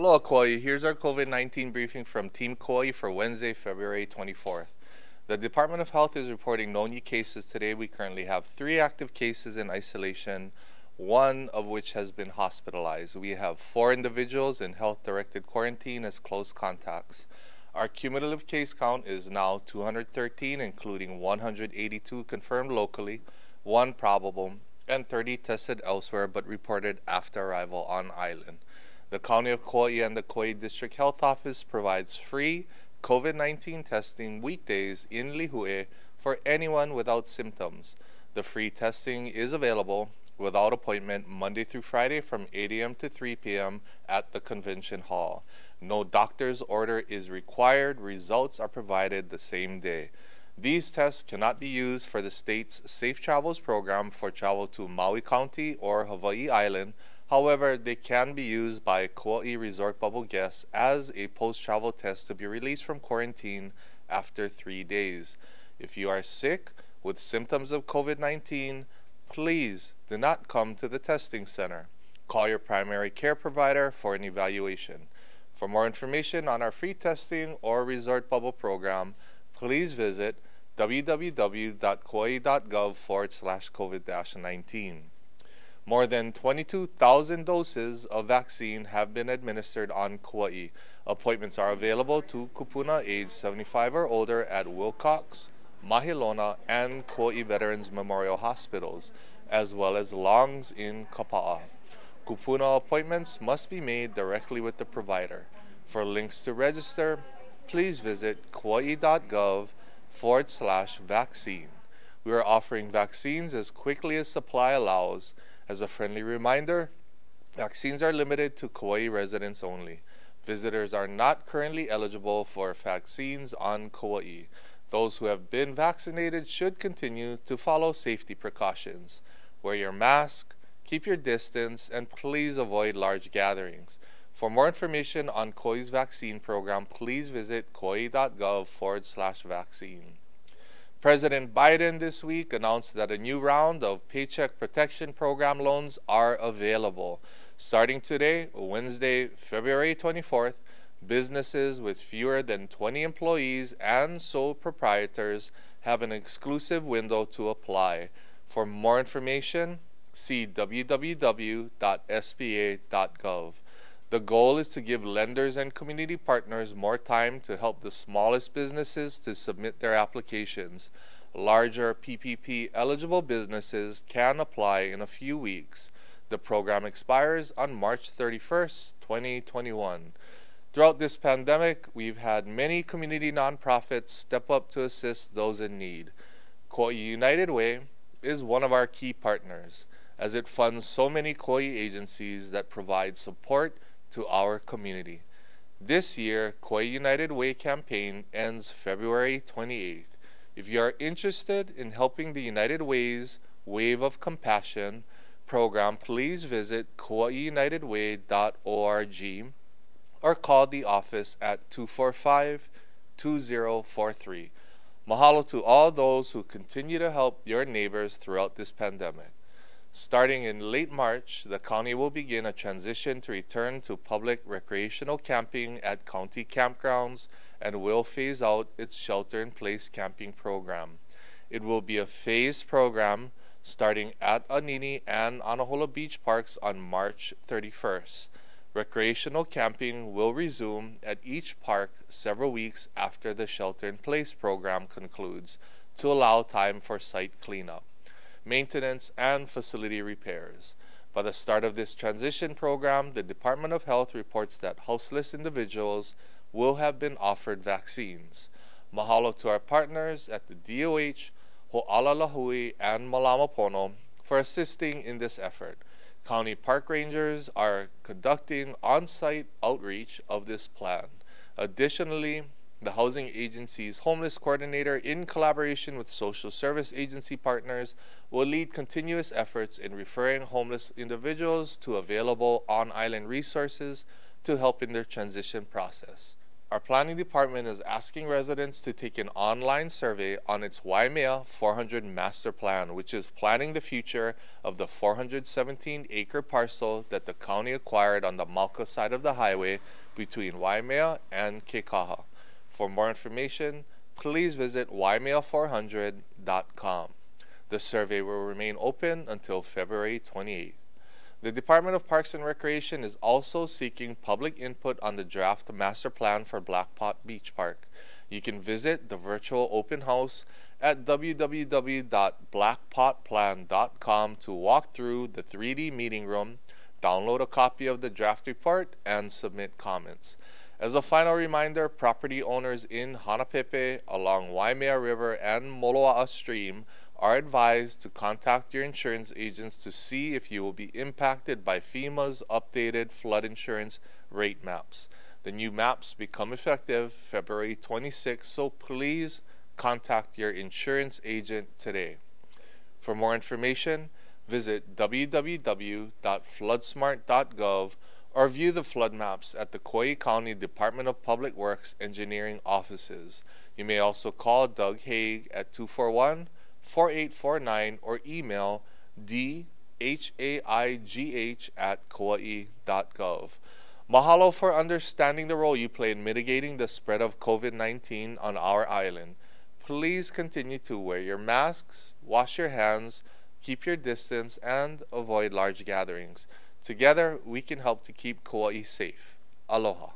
Hello, Kauai. Here's our COVID 19 briefing from Team Kauai for Wednesday, February 24th. The Department of Health is reporting no new cases today. We currently have three active cases in isolation, one of which has been hospitalized. We have four individuals in health directed quarantine as close contacts. Our cumulative case count is now 213, including 182 confirmed locally, one probable, and 30 tested elsewhere but reported after arrival on island. The County of Kauai and the Kauai District Health Office provides free COVID 19 testing weekdays in Lihue for anyone without symptoms. The free testing is available without appointment Monday through Friday from 8 a.m. to 3 p.m. at the convention hall. No doctor's order is required. Results are provided the same day. These tests cannot be used for the state's Safe Travels program for travel to Maui County or Hawaii Island. However, they can be used by Kauai Resort Bubble guests as a post-travel test to be released from quarantine after three days. If you are sick with symptoms of COVID-19, please do not come to the testing center. Call your primary care provider for an evaluation. For more information on our free testing or resort bubble program, please visit www.kauai.gov forward slash COVID 19. More than 22,000 doses of vaccine have been administered on Kauai. Appointments are available to kupuna age 75 or older at Wilcox, Mahelona, and Kauai Veterans Memorial Hospitals, as well as Longs in Kapa'a. Kupuna appointments must be made directly with the provider. For links to register, please visit kauai.gov forward slash vaccine. We are offering vaccines as quickly as supply allows. As a friendly reminder, vaccines are limited to Kauai residents only. Visitors are not currently eligible for vaccines on Kauai. Those who have been vaccinated should continue to follow safety precautions. Wear your mask, keep your distance, and please avoid large gatherings. For more information on Kauai's vaccine program, please visit kauai.gov forward slash vaccine. President Biden this week announced that a new round of Paycheck Protection Program loans are available. Starting today, Wednesday, February 24th, businesses with fewer than 20 employees and sole proprietors have an exclusive window to apply. For more information, see www.sba.gov. The goal is to give lenders and community partners more time to help the smallest businesses to submit their applications. Larger PPP eligible businesses can apply in a few weeks. The program expires on March 31st, 2021. Throughout this pandemic, we've had many community nonprofits step up to assist those in need. Kauai United Way is one of our key partners as it funds so many Kauai agencies that provide support to our community. This year, Kauai United Way campaign ends February 28th. If you are interested in helping the United Way's Wave of Compassion program, please visit kauaiunitedway.org or call the office at 245 2043. Mahalo to all those who continue to help your neighbors throughout this pandemic. Starting in late March, the county will begin a transition to return to public recreational camping at county campgrounds and will phase out its shelter in place camping program. It will be a phased program starting at Anini and Anahola Beach Parks on March 31st. Recreational camping will resume at each park several weeks after the shelter in place program concludes to allow time for site cleanup maintenance, and facility repairs. By the start of this transition program, the Department of Health reports that houseless individuals will have been offered vaccines. Mahalo to our partners at the DOH, Ho'ola Lahui, and Malama Pono for assisting in this effort. County park rangers are conducting on-site outreach of this plan. Additionally, the housing agency's homeless coordinator, in collaboration with social service agency partners, will lead continuous efforts in referring homeless individuals to available on island resources to help in their transition process. our planning department is asking residents to take an online survey on its Waimea 400 master plan, which is planning the future of the 417 acre parcel that the county acquired on the mauka side of the highway between Waimea and Kekaha. For more information, please visit waimea400.com. The survey will remain open until February 28th. The Department of Parks and Recreation is also seeking public input on the draft master plan for Blackpot Beach Park. You can visit the virtual open house at www.blackpotplan.com to walk through the 3D meeting room, download a copy of the draft report, and submit comments. As a final reminder, property owners in Hanapepe along Waimea River and Moloa'a Stream are advised to contact your insurance agents to see if you will be impacted by FEMA's updated flood insurance rate maps. The new maps become effective February 26, so please contact your insurance agent today. For more information, visit www.floodsmart.gov or view the flood maps at the Kauai County Department of Public Works Engineering offices. You may also call Doug Haigh at 241 4849 or email dhaigh at kauai.gov. Mahalo for understanding the role you play in mitigating the spread of COVID 19 on our island. Please continue to wear your masks, wash your hands, keep your distance, and avoid large gatherings. Together, we can help to keep Kauai safe. Aloha.